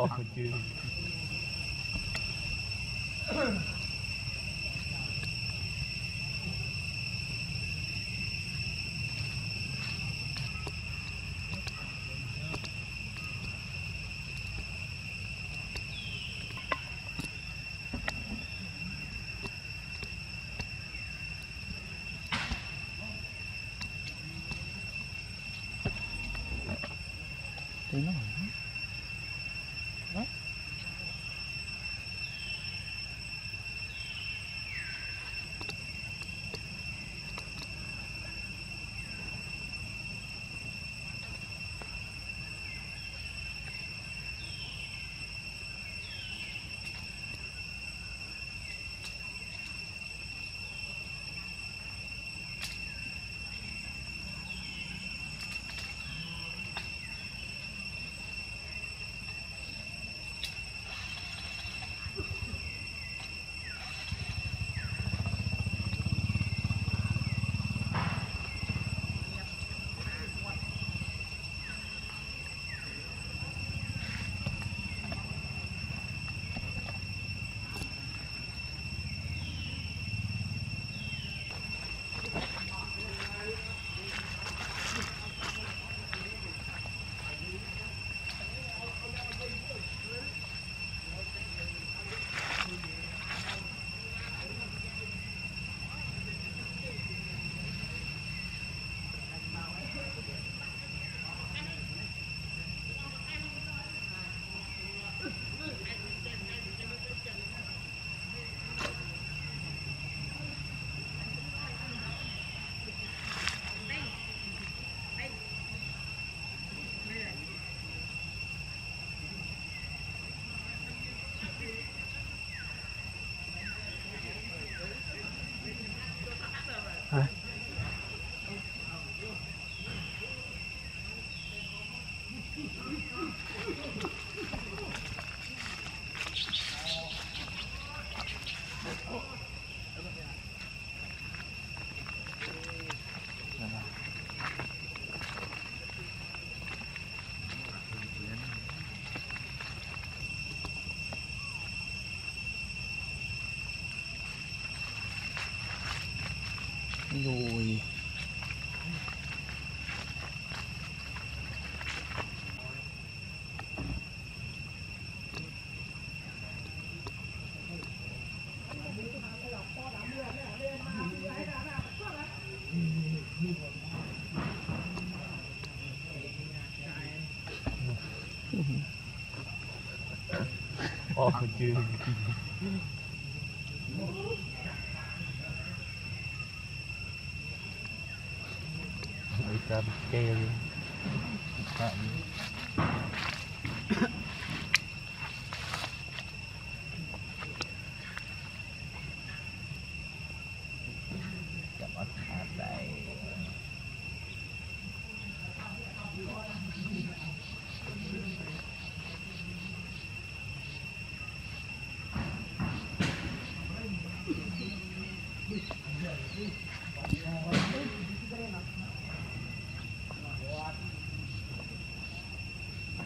Oh, dude. Pinoy. Rồi. opportunity. Ay, grabe scary.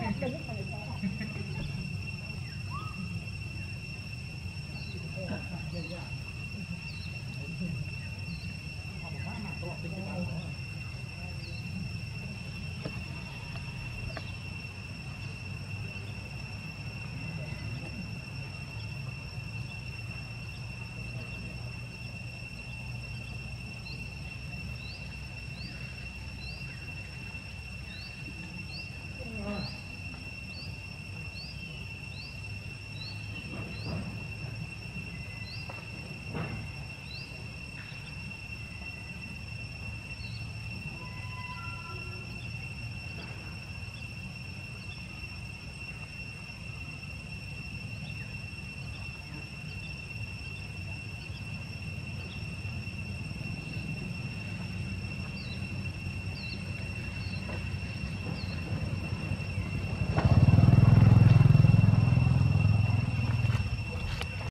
Thank you.